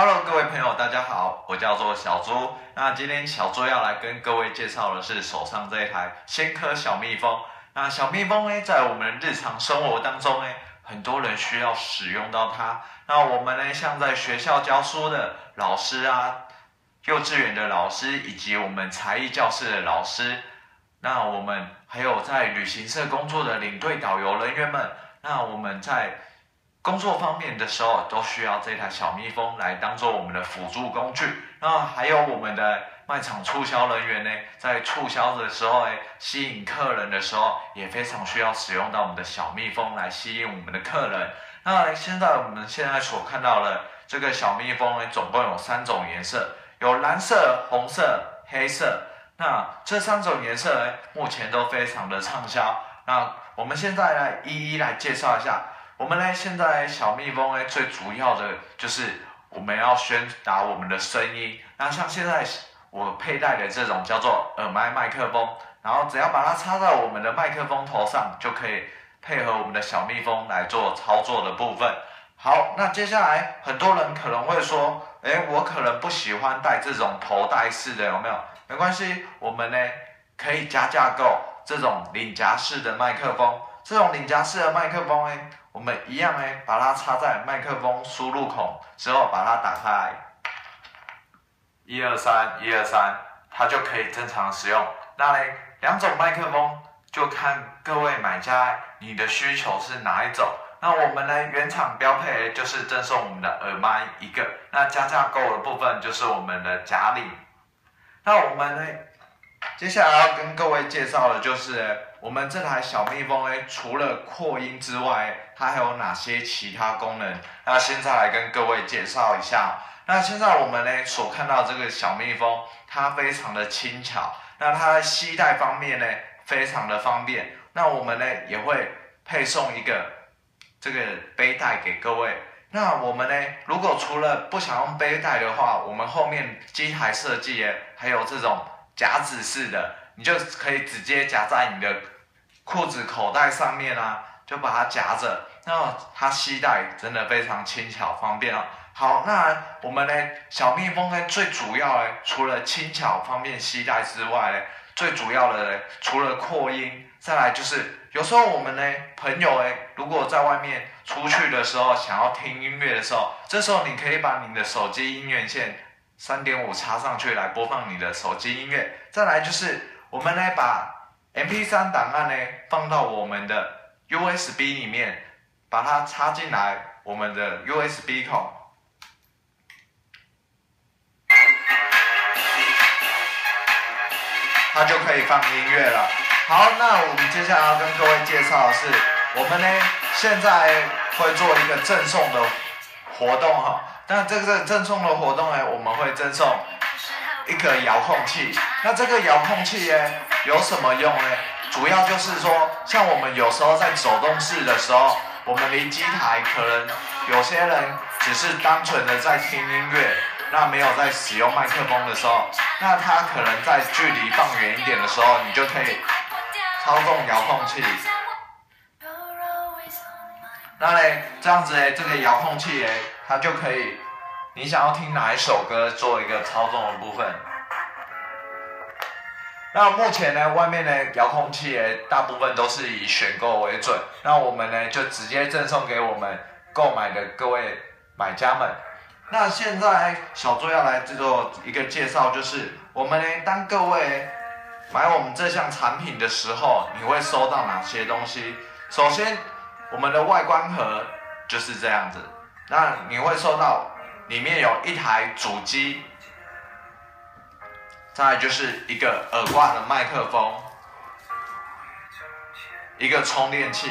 Hello，各位朋友，大家好，我叫做小猪。那今天小猪要来跟各位介绍的是手上这一台仙科小蜜蜂。那小蜜蜂呢，在我们日常生活当中呢，很多人需要使用到它。那我们呢，像在学校教书的老师啊，幼稚园的老师，以及我们才艺教室的老师，那我们还有在旅行社工作的领队导游人员们，那我们在工作方面的时候，都需要这台小蜜蜂来当做我们的辅助工具。那还有我们的卖场促销人员呢，在促销的时候，哎，吸引客人的时候，也非常需要使用到我们的小蜜蜂来吸引我们的客人。那现在我们现在所看到的这个小蜜蜂呢，总共有三种颜色，有蓝色、红色、黑色。那这三种颜色呢，目前都非常的畅销。那我们现在来一一来介绍一下。我们呢，现在小蜜蜂呢，最主要的就是我们要宣达我们的声音。那像现在我佩戴的这种叫做耳麦麦克风，然后只要把它插在我们的麦克风头上，就可以配合我们的小蜜蜂来做操作的部分。好，那接下来很多人可能会说，哎，我可能不喜欢戴这种头戴式的，有没有？没关系，我们呢可以加价购这种领夹式的麦克风。这种领夹式的麦克风呢。我们一样呢，把它插在麦克风输入孔之后，把它打开，一二三，一二三，它就可以正常使用。那呢，两种麦克风就看各位买家你的需求是哪一种。那我们呢，原厂标配就是赠送我们的耳麦一个。那加价购的部分就是我们的假领。那我们呢，接下来要跟各位介绍的就是。我们这台小蜜蜂呢，除了扩音之外，它还有哪些其他功能？那现在来跟各位介绍一下。那现在我们呢所看到这个小蜜蜂，它非常的轻巧。那它的携带方面呢，非常的方便。那我们呢也会配送一个这个背带给各位。那我们呢，如果除了不想用背带的话，我们后面机台设计还有这种夹子式的。你就可以直接夹在你的裤子口袋上面啊，就把它夹着，那它携带真的非常轻巧方便啊。好，那我们呢小蜜蜂呢最主要呢，除了轻巧方便携带之外呢，最主要的呢除了扩音，再来就是有时候我们呢朋友哎，如果在外面出去的时候想要听音乐的时候，这时候你可以把你的手机音源线三点五插上去来播放你的手机音乐，再来就是。我们呢，把 MP3 档案呢放到我们的 USB 里面，把它插进来我们的 USB 口，它就可以放音乐了。好，那我们接下来要跟各位介绍的是，我们呢现在会做一个赠送的活动哈。那这个赠送的活动呢，我们会赠送。一个遥控器，那这个遥控器呢有什么用呢？主要就是说，像我们有时候在走动式的时候，我们离机台可能有些人只是单纯的在听音乐，那没有在使用麦克风的时候，那他可能在距离放远一点的时候，你就可以操纵遥控器。那嘞，这样子嘞，这个遥控器诶，它就可以。你想要听哪一首歌做一个操纵的部分？那目前呢，外面的遥控器诶，大部分都是以选购为准。那我们呢，就直接赠送给我们购买的各位买家们。那现在小周要来做一个介绍，就是我们呢，当各位买我们这项产品的时候，你会收到哪些东西？首先，我们的外观盒就是这样子。那你会收到。里面有一台主机，再就是一个耳挂的麦克风，一个充电器，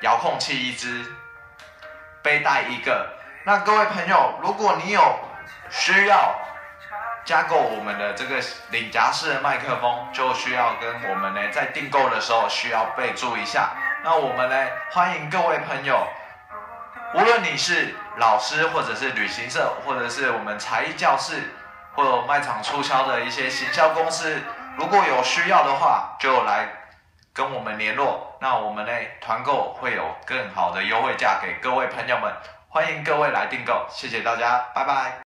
遥控器一支，背带一个。那各位朋友，如果你有需要加购我们的这个领夹式的麦克风，就需要跟我们呢在订购的时候需要备注一下。那我们呢欢迎各位朋友。无论你是老师，或者是旅行社，或者是我们才艺教室，或者卖场促销的一些行销公司，如果有需要的话，就来跟我们联络。那我们呢团购会有更好的优惠价给各位朋友们。欢迎各位来订购，谢谢大家，拜拜。